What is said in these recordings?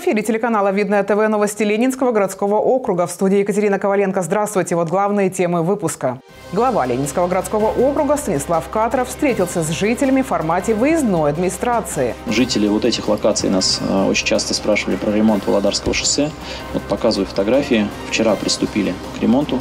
эфире телеканала «Видное ТВ» новости Ленинского городского округа. В студии Екатерина Коваленко. Здравствуйте. Вот главные темы выпуска. Глава Ленинского городского округа Станислав Катров встретился с жителями в формате выездной администрации. Жители вот этих локаций нас э, очень часто спрашивали про ремонт Володарского шоссе. Вот показываю фотографии. Вчера приступили к ремонту.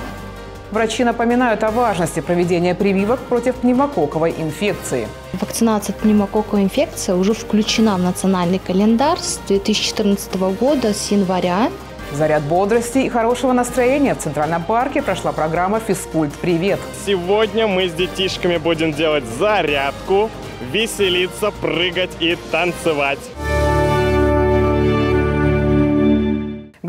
Врачи напоминают о важности проведения прививок против пневмококковой инфекции. Вакцинация от пневмококковой инфекции уже включена в национальный календарь с 2014 года, с января. Заряд бодрости и хорошего настроения в Центральном парке прошла программа «Физкульт. Привет». Сегодня мы с детишками будем делать зарядку, веселиться, прыгать и танцевать.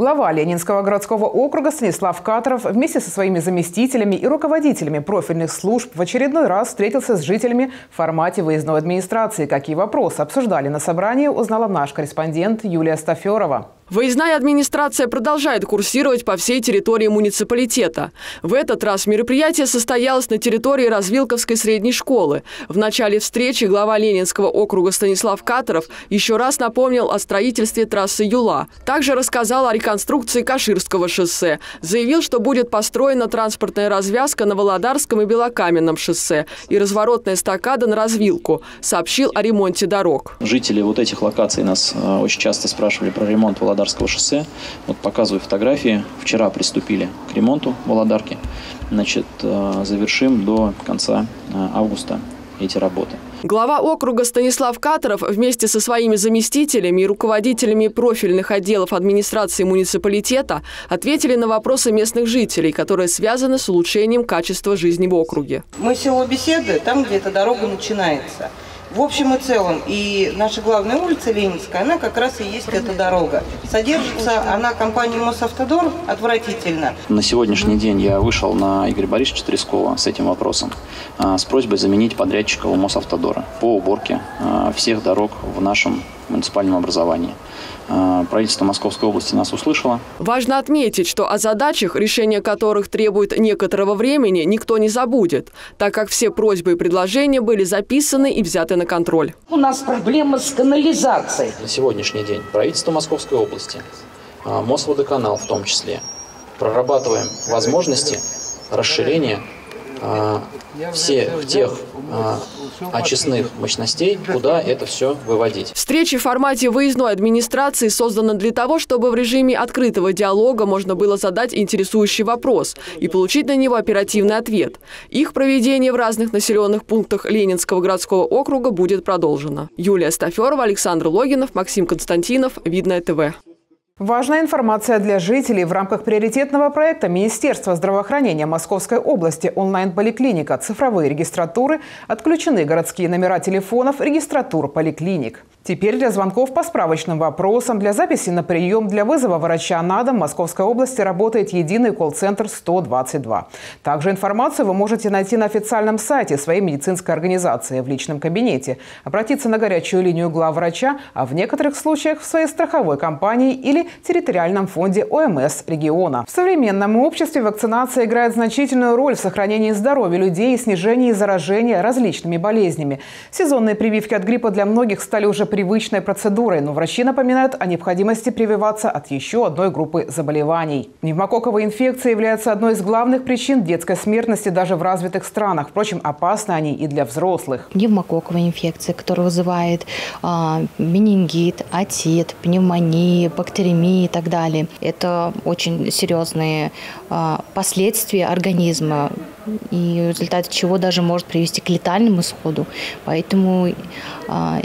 Глава Ленинского городского округа Станислав Катров вместе со своими заместителями и руководителями профильных служб в очередной раз встретился с жителями в формате выездной администрации. Какие вопросы обсуждали на собрании, узнала наш корреспондент Юлия Стаферова. Выездная администрация продолжает курсировать по всей территории муниципалитета. В этот раз мероприятие состоялось на территории Развилковской средней школы. В начале встречи глава Ленинского округа Станислав Каторов еще раз напомнил о строительстве трассы Юла. Также рассказал о реконструкции Каширского шоссе. Заявил, что будет построена транспортная развязка на Володарском и Белокаменном шоссе и разворотная эстакада на развилку. Сообщил о ремонте дорог. Жители вот этих локаций нас э, очень часто спрашивали про ремонт Володарского Володарского шоссе. Вот показываю фотографии. Вчера приступили к ремонту Володарки. Значит, э, завершим до конца э, августа эти работы. Глава округа Станислав Каторов вместе со своими заместителями и руководителями профильных отделов администрации муниципалитета ответили на вопросы местных жителей, которые связаны с улучшением качества жизни в округе. Мы село Беседы, там, где эта дорога начинается. В общем и целом, и наша главная улица Ленинская, она как раз и есть эта дорога. Содержится она компанией Мосавтодор отвратительно. На сегодняшний день я вышел на Игоря Борисовича Трескова с этим вопросом, а, с просьбой заменить подрядчика у Мосавтодора по уборке а, всех дорог в нашем муниципальном образовании. А, правительство Московской области нас услышало. Важно отметить, что о задачах, решение которых требует некоторого времени, никто не забудет, так как все просьбы и предложения были записаны и взяты на контроль. У нас проблема с канализацией. На сегодняшний день правительство Московской области, а, Мосводоканал в том числе, прорабатываем возможности расширения а, всех тех а, очистных мощностей, куда это все выводить. Встречи в формате выездной администрации созданы для того, чтобы в режиме открытого диалога можно было задать интересующий вопрос и получить на него оперативный ответ. Их проведение в разных населенных пунктах Ленинского городского округа будет продолжено. Юлия Стаферова, Александр Логинов, Максим Константинов, Видное ТВ. Важная информация для жителей в рамках приоритетного проекта Министерства здравоохранения Московской области онлайн-поликлиника. «Цифровые регистратуры» отключены городские номера телефонов. Регистратур поликлиник. Теперь для звонков по справочным вопросам, для записи на прием, для вызова врача на дом в Московской области работает единый колл-центр 122. Также информацию вы можете найти на официальном сайте своей медицинской организации в личном кабинете, обратиться на горячую линию главврача, а в некоторых случаях в своей страховой компании или территориальном фонде ОМС региона. В современном обществе вакцинация играет значительную роль в сохранении здоровья людей и снижении заражения различными болезнями. Сезонные прививки от гриппа для многих стали уже привычной процедурой, но врачи напоминают о необходимости прививаться от еще одной группы заболеваний. Пневмококковая инфекция является одной из главных причин детской смертности даже в развитых странах. Впрочем, опасны они и для взрослых. Пневмококковая инфекция, которая вызывает э, менингит, отит, пневмонию, бактеремию и так далее. Это очень серьезные э, последствия организма и в результате чего даже может привести к летальному исходу. Поэтому э,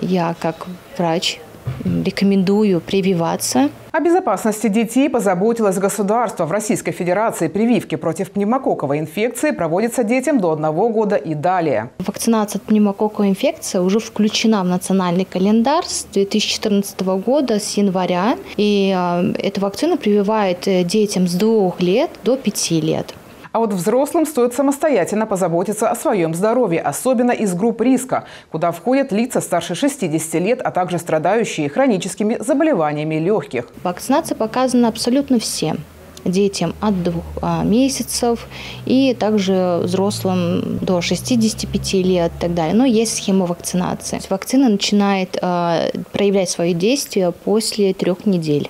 я как врач рекомендую прививаться. О безопасности детей позаботилось государство. В Российской Федерации прививки против пневмококковой инфекции проводятся детям до одного года и далее. Вакцинация от пневмококковой инфекции уже включена в национальный календарь с 2014 года, с января. И э, эта вакцина прививает э, детям с двух лет до пяти лет. А вот взрослым стоит самостоятельно позаботиться о своем здоровье, особенно из групп риска, куда входят лица старше 60 лет, а также страдающие хроническими заболеваниями легких. Вакцинация показана абсолютно всем детям от двух а, месяцев и также взрослым до 65 лет и так далее. Но есть схема вакцинации. Вакцина начинает а, проявлять свое действие после трех недель.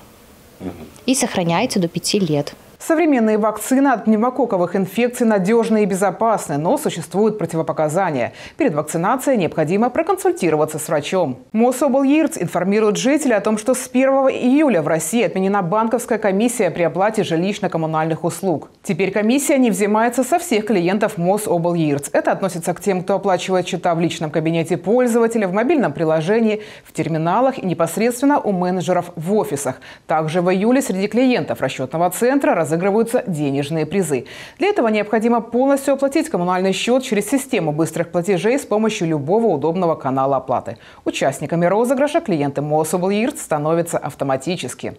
и сохраняется до 5 лет. Современные вакцины от пневмококковых инфекций надежны и безопасны, но существуют противопоказания. Перед вакцинацией необходимо проконсультироваться с врачом. Мособлйирц информирует жителей о том, что с 1 июля в России отменена банковская комиссия при оплате жилищно-коммунальных услуг. Теперь комиссия не взимается со всех клиентов Мособлйирц. Это относится к тем, кто оплачивает счета в личном кабинете пользователя, в мобильном приложении, в терминалах и непосредственно у менеджеров в офисах. Также в июле среди клиентов расчетного центра разыгрывается разыгрываются денежные призы. Для этого необходимо полностью оплатить коммунальный счет через систему быстрых платежей с помощью любого удобного канала оплаты. Участниками розыгрыша клиенты Мособлирт становятся автоматически.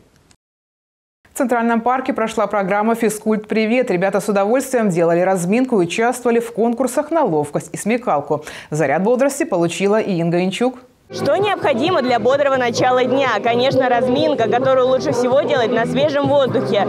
В Центральном парке прошла программа «Физкульт Привет». Ребята с удовольствием делали разминку и участвовали в конкурсах на ловкость и смекалку. Заряд бодрости получила и Инга Инчук. Что необходимо для бодрого начала дня? Конечно, разминка, которую лучше всего делать на свежем воздухе.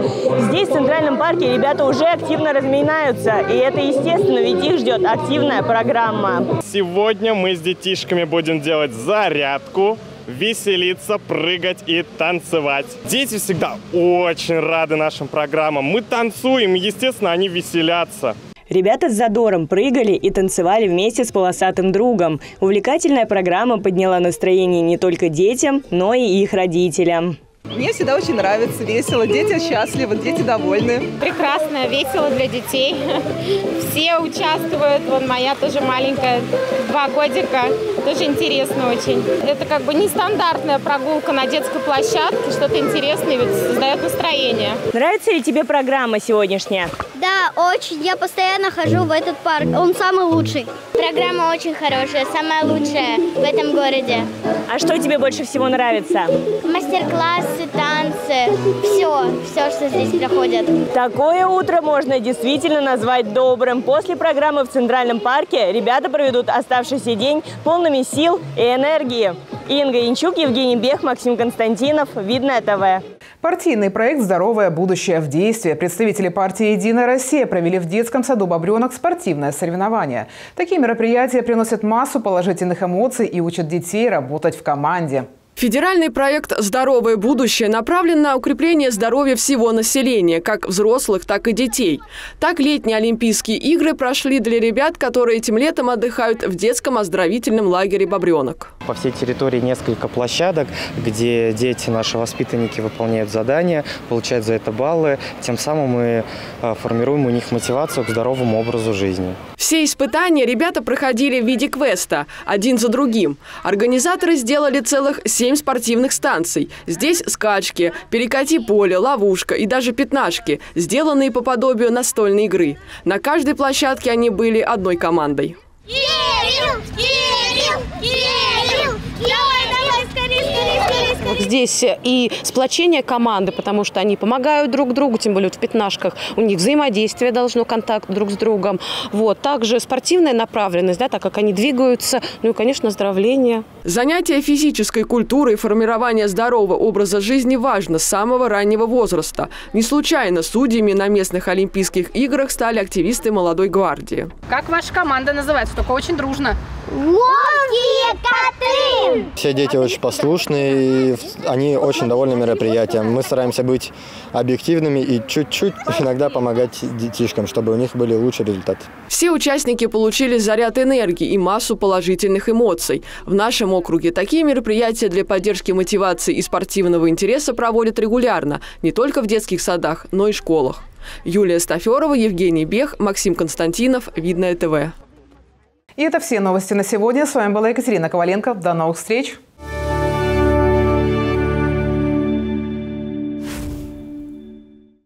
Здесь, в Центральном парке, ребята уже активно разминаются. И это естественно, ведь их ждет активная программа. Сегодня мы с детишками будем делать зарядку, веселиться, прыгать и танцевать. Дети всегда очень рады нашим программам. Мы танцуем, естественно, они веселятся. Ребята с задором прыгали и танцевали вместе с полосатым другом. Увлекательная программа подняла настроение не только детям, но и их родителям. Мне всегда очень нравится, весело. Дети счастливы, дети довольны. Прекрасно, весело для детей. Все участвуют. Вон моя тоже маленькая, два годика. Тоже интересно очень. Это как бы нестандартная прогулка на детской площадке. Что-то интересное, ведь создает настроение. Нравится ли тебе программа сегодняшняя? Да, очень. Я постоянно хожу в этот парк. Он самый лучший. Программа очень хорошая, самая лучшая в этом городе. А что тебе больше всего нравится? Мастер-классы, танцы, все, все, что здесь проходит. Такое утро можно действительно назвать добрым. После программы в Центральном парке ребята проведут оставшийся день полными сил и энергии. Инга Янчук, Евгений Бех, Максим Константинов. Видное ТВ. Партийный проект «Здоровое будущее в действии» представители партии «Единая Россия» провели в детском саду «Бобренок» спортивное соревнование. Такие мероприятия приносят массу положительных эмоций и учат детей работать в команде. Федеральный проект «Здоровое будущее» направлен на укрепление здоровья всего населения, как взрослых, так и детей. Так летние Олимпийские игры прошли для ребят, которые этим летом отдыхают в детском оздоровительном лагере «Бобренок». По всей территории несколько площадок, где дети, наши воспитанники, выполняют задания, получают за это баллы. Тем самым мы а, формируем у них мотивацию к здоровому образу жизни. Все испытания ребята проходили в виде квеста, один за другим. Организаторы сделали целых семь 7 спортивных станций. Здесь скачки, перекати поле, ловушка и даже пятнашки, сделанные по подобию настольной игры. На каждой площадке они были одной командой. Кирилл! Кирилл! Кирилл! Вот здесь и сплочение команды, потому что они помогают друг другу, тем более в пятнашках. У них взаимодействие должно, контакт друг с другом. Вот. Также спортивная направленность, да, так как они двигаются. Ну и, конечно, оздоровление. Занятие физической культурой и формирование здорового образа жизни важно с самого раннего возраста. Не случайно судьями на местных Олимпийских играх стали активисты молодой гвардии. Как ваша команда называется? Только очень дружно. Ловкие коты! Все дети очень послушные, и они очень довольны мероприятием. Мы стараемся быть объективными и чуть-чуть иногда помогать детишкам, чтобы у них были лучшие результаты. Все участники получили заряд энергии и массу положительных эмоций. В нашем округе такие мероприятия для поддержки мотивации и спортивного интереса проводят регулярно, не только в детских садах, но и школах. Юлия Стаферова, Евгений Бех, Максим Константинов, Видное ТВ. И это все новости на сегодня. С вами была Екатерина Коваленко. До новых встреч!